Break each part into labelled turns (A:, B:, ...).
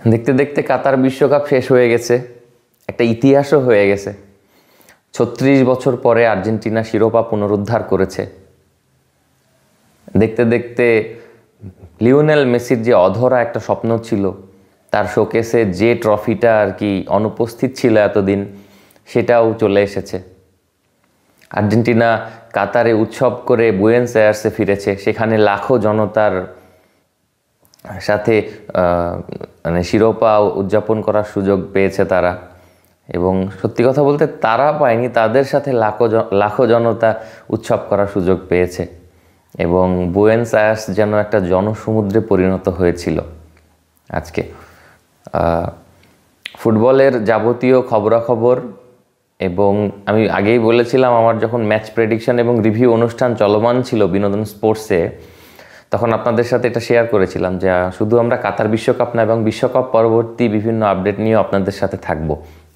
A: দেখতে দেখতে কাতার বিশ্বকাপ শেষ হয়ে গেছে, একটা ইতিহাসও হয়ে গেছে। ছত্রিশ বছর পরে আর্জেন্টিনা শিরোপা পুনরুদ্ধার করেছে। দেখতে দেখতে লিওনেল মেসির যে অধরা একটা স্বপ্ন ছিল, তার শোকেসে যে ট্রফিটা আর কি অনুপস্থিত ছিল এতদিন, সেটাও চলে এসেছে। আর্জেন্টিনা কাতারে উৎসব করে বুয়েন্স এয়ার্সে ফিরেছে, সেখানে লাখো জনতার সাথে মানে শিরোপা উদযাপন করার সুযোগ পেয়েছে তারা। এবং সত্যি কথা বলতে তারা পায়নি, তাদের সাথে লাখো লাখো জনতা উৎসব করার সুযোগ পেয়েছে। এবং বুয়েন্স আয়ার্স যেন একটা জনসমুদ্রে পরিণত হয়েছিল আজকে। ফুটবলের যাবতীয় খবরাখবর এবং আমি আগেই বলেছিলাম, আমার যখন ম্যাচ প্রেডিকশন এবং রিভিউ অনুষ্ঠান চলমান ছিল বিনোদন স্পোর্টসে তখন আপনাদের সাথে এটা শেয়ার করেছিলাম যে শুধু আমরা কাতার বিশ্বকাপ না, এবং বিশ্বকাপ পরবর্তী বিভিন্ন আপডেট নিয়ে আপনাদের সাথে থাকব।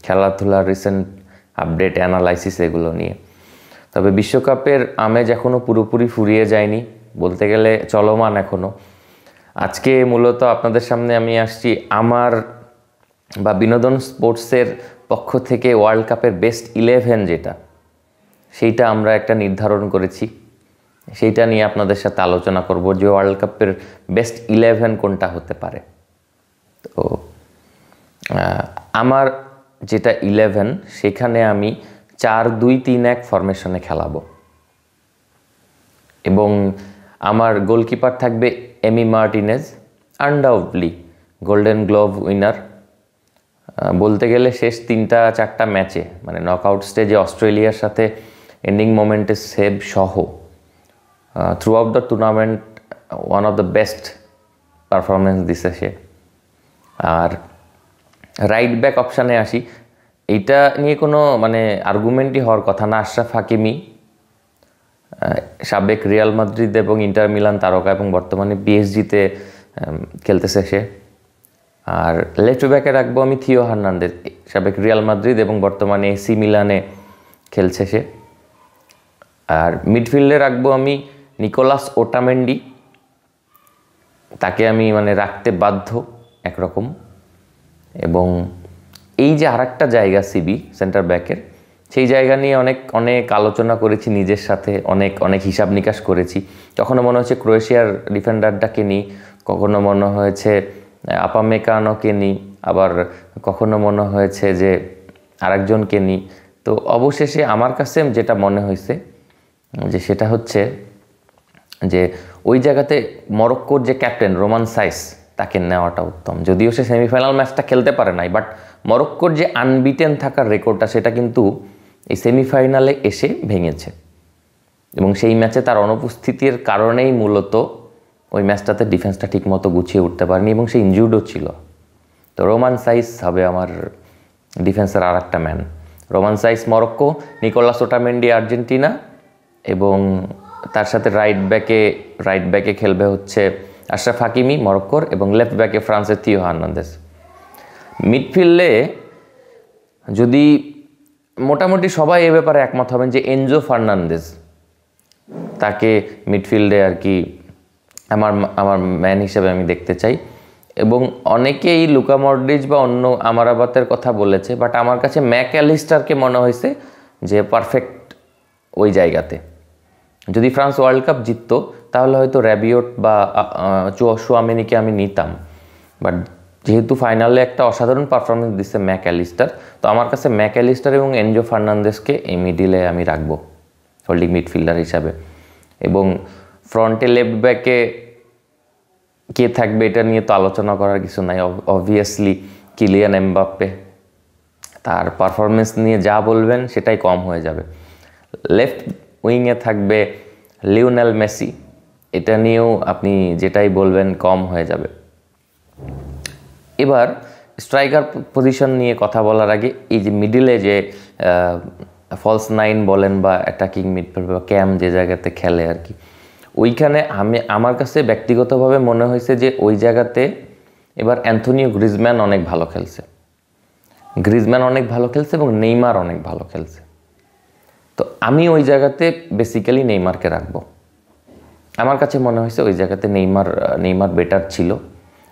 A: খেলাধুলার রিসেন্ট আপডেট অ্যানালাইসিস এগুলো নিয়ে। তবে বিশ্বকাপের আমেজ এখনও পুরোপুরি ফুরিয়ে যায়নি। বলতে গেলে চলমান এখনও আজকে মূলত আপনাদের সামনে আমি আসছি আমার বা বিনোদন স্পোর্টসের পক্ষ থেকে ওয়ার্ল্ড কাপের বেস্ট ইলেভেন যেটা। সেইটা আমরা একটা নির্ধারণ করেছি। সেইটা নিয়ে আপনাদের সাথে আলোচনা করব যে ওয়ার্ল্ড কাপের বেস্ট ইলেভেন কোনটা হতে পারে। তো আমার যেটা ইলেভেন সেখানে আমি চার, দুই, তিন, এক ফরমেশনে খেলাবো। এবং আমার গোলকিপার থাকবে Emi Martinez undoubtedly golden glove winner বলতে গেলে শেষ তিনটা, চারটা ম্যাচে মানে নকআউট স্টেজে অস্ট্রেলিয়ার সাথে এন্ডিং মোমেন্টে সেভ সহ। Throughout the tournament one of the best performance দিছে সে। আর রাইট ব্যাক অপশানে আসি। এইটা নিয়ে কোনো মানে আর্গুমেন্টই হওয়ার কথা না, আশরাফ হাকিমি সাবেক রিয়াল মাদ্রিদ এবং ইন্টার মিলান তারকা এবং বর্তমানে পিএসজিতে খেলতেছে সে। আর লেফট ব্যাকে রাখব আমি থিও হার্নান্দেজ। সাবেক রিয়াল মাদ্রিদ এবং বর্তমানে এসি মিলানে খেলছে সে। আর মিডফিল্ডে রাখব আমি নিকোলাস ওটামেন্ডি, তাকে আমি মানে রাখতে বাধ্য একরকম। এবং এই যে আরেকটা জায়গা সিবি, সেন্টার ব্যাকের, সেই জায়গা নিয়ে অনেক অনেক আলোচনা করেছি নিজের সাথে, অনেক অনেক হিসাব নিকাশ করেছি। কখনো মনে হচ্ছে ক্রোয়েশিয়ার ডিফেন্ডারটাকে নিই কখনো মনে হয়েছে আপামেকানোকে নিই আবার কখনো মনে হয়েছে যে আরেকজনকে নিই তো অবশেষে আমার কাছে যেটা মনে হয়েছে, যে সেটা হচ্ছে যে ওই জায়গাতে মরক্কোর যে ক্যাপ্টেন রোমান সাইস, তাকে নেওয়াটা উত্তম। যদিও সে সেমিফাইনাল ম্যাচটা খেলতে পারে নাই, বাট মরক্কোর যে আনবিটেন থাকার রেকর্ডটা, সেটা কিন্তু এই সেমিফাইনালে এসে ভেঙেছে। এবং সেই ম্যাচে তার অনুপস্থিতির কারণেই মূলত ওই ম্যাচটাতে ডিফেন্সটা ঠিকমতো গুছিয়ে উঠতে পারেনি এবং সে ইনজিউর্ডও ছিল। তো রোমান সাইস হবে আমার ডিফেন্সের আর একটা man Romain Saiss Morocco, Nicolas Otamendi Argentina এবং তার সাথে রাইট ব্যাকে রাইট ব্যাকে খেলবে হচ্ছে আশরাফ হাকিমি মরক্কোর এবং লেফট ব্যাকে ফ্রান্সের থিও হার্নান্দেস মিডফিল্ডে যদি মোটামুটি সবাই এ ব্যাপারে একমত হবেন যে এনজো ফার্নান্দেজ, তাকে মিডফিল্ডে আর কি আমার আমার ম্যান হিসেবে আমি দেখতে চাই। এবং অনেকেই লুকা মডরিচ বা অন্য আমারাবাতের কথা বলেছে বাট আমার কাছে ম্যাক অ্যালিস্টারকে মনে হয়েছে যে পারফেক্ট ওই জায়গাতে। যদি ফ্রান্স ওয়ার্ল্ড কাপ জিততো, তাহলে হয়তো র্যাবিওট বা চুয়ামিনিকে আমি নিতাম। বাট যেহেতু ফাইনালে একটা অসাধারণ পারফরমেন্স দিচ্ছে ম্যাক অ্যালিস্টার তো আমার কাছে ম্যাক অ্যালিস্টার এবং এনজো ফার্নান্দেসকে এই মিডিলে আমি রাখব হোল্ডিং মিডফিল্ডার হিসাবে। এবং ফ্রন্টে লেফট ব্যাকে কে থাকবে এটা নিয়ে তো আলোচনা করার কিছু নাই। অবভিয়াসলি কিলিয়ান এমবাপ্পে তার পারফরমেন্স নিয়ে যা বলবেন সেটাই কম হয়ে যাবে। লেফট উইংয়ে থাকবে লিওনেল মেসি। এটা নিয়েও আপনি যেটাই বলবেন, কম হয়ে যাবে। এবার স্ট্রাইকার পজিশন নিয়ে কথা বলার আগে এই যে মিডিলে যে ফলস নাইন বলেন বা অ্যাটাকিং মিডফিল্ড বা ক্যাম যে জায়গাতে খেলে আর কি, ওইখানে আমি, আমার কাছে ব্যক্তিগতভাবে মনে হয়েছে যে ওই জায়গাতে এবার অ্যান্থনিও গ্রিজম্যান অনেক ভালো খেলছে। গ্রিজম্যান অনেক ভালো খেলছে এবং নেইমার অনেক ভালো খেলছে। আমি ওই জায়গাতে বেসিক্যালি নেইমারকে রাখব। আমার কাছে মনে হয়েছে ওই জায়গাতে নেইমার নেইমার বেটার ছিল।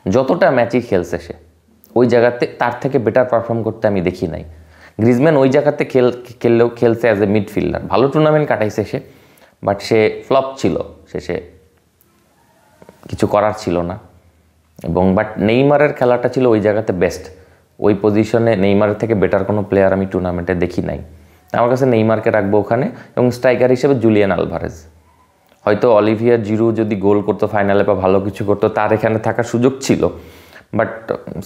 A: যতটা ম্যাচই খেলছে সে, ওই জায়গাতে তার থেকে বেটার পারফর্ম করতে আমি দেখি নাই। গ্রিজম্যান ওই জায়গাতে খেল, খেললেও খেলছে অ্যাজ এ মিডফিল্ডার ভালো টুর্নামেন্ট কাটাইছে সে বাট সে ফ্লপ ছিল। শেষে কিছু করার ছিল না। এবং বাট নেইমারের খেলাটা ছিল ওই জায়গাতে বেস্ট ওই পজিশনে নেইমারের থেকে বেটার কোনো প্লেয়ার আমি টুর্নামেন্টে দেখি নাই। আমার কাছে নেইমারকে রাখব ওখানে এবং স্ট্রাইকার হিসেবে জুলিয়ান আলভারেজ। হয়তো অলিভিয়ার জিরু যদি গোল করতো ফাইনালে বা ভালো কিছু করতো, তার এখানে থাকার সুযোগ ছিল। বাট,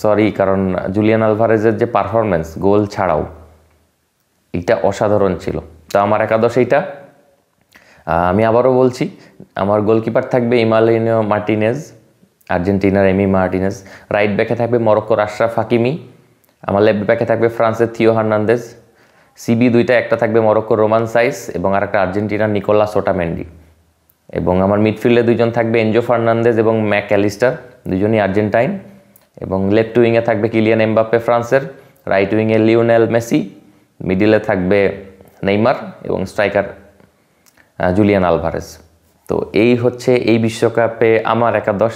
A: সরি, কারণ জুলিয়ান আলভারেজের যে পারফরমেন্স গোল ছাড়াও, এটা অসাধারণ ছিল। তো আমার একাদশ এইটা। আমি আবারও বলছি, আমার গোলকিপার থাকবে ইমালিনো মার্টিনেজ, আর্জেন্টিনার এমি মার্টিনেজ। রাইট ব্যাকে থাকবে মরক্কোর আশরাফ হাকিমি। আমার লেফট ব্যাকে থাকবে ফ্রান্সের থিও হার্নান্দেজ। সিবি দুইটা, একটা থাকবে মরক্কোর রোমান সাইস এবং আরেকটা আর্জেন্টিনার নিকোলা সোটামেন্ডি এবং আমার মিডফিল্ডে দুইজন থাকবে এনজো ফার্নান্দেজ এবং ম্যাক অ্যালিস্টার দুজনই আর্জেন্টাইন। এবং লেফট উইংয়ে থাকবে কিলিয়ান এমবাপ্পে ফ্রান্সের, রাইট উইংয়ে লিওনেল মেসি, মিডিলে থাকবে নেইমার এবং স্ট্রাইকার জুলিয়ান আলভারেজ। তো এই হচ্ছে এই বিশ্বকাপে আমার একাদশ।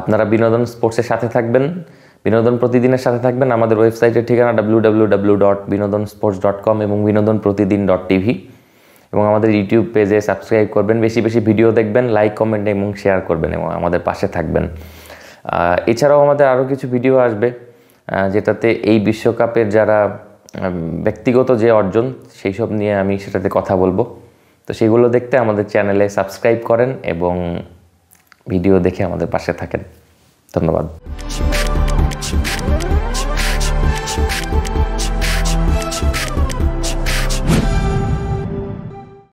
A: আপনারা বিনোদন স্পোর্টসের সাথে থাকবেন। বিনোদন প্রতিদিনের সাথে থাকবেন আমাদের ওয়েবসাইটের ঠিকানা W W W dot Binodon sports dot com এবং বিনোদন প্রতিদিন ডট টিভি এবং আমাদের ইউটিউব পেজে সাবস্ক্রাইব করবেন, বেশি বেশি ভিডিও দেখবেন লাইক কমেন্ট এবং শেয়ার করবেন এবং আমাদের পাশে থাকবেন। এছাড়াও আমাদের আরও কিছু ভিডিও আসবে যেটাতে এই বিশ্বকাপের যারা ব্যক্তিগত যে অর্জন সেই সব নিয়ে আমি সেটাতে কথা বলব। তো সেগুলো দেখতে আমাদের চ্যানেলে সাবস্ক্রাইব করেন এবং ভিডিও দেখে আমাদের পাশে থাকেন। ধন্যবাদ।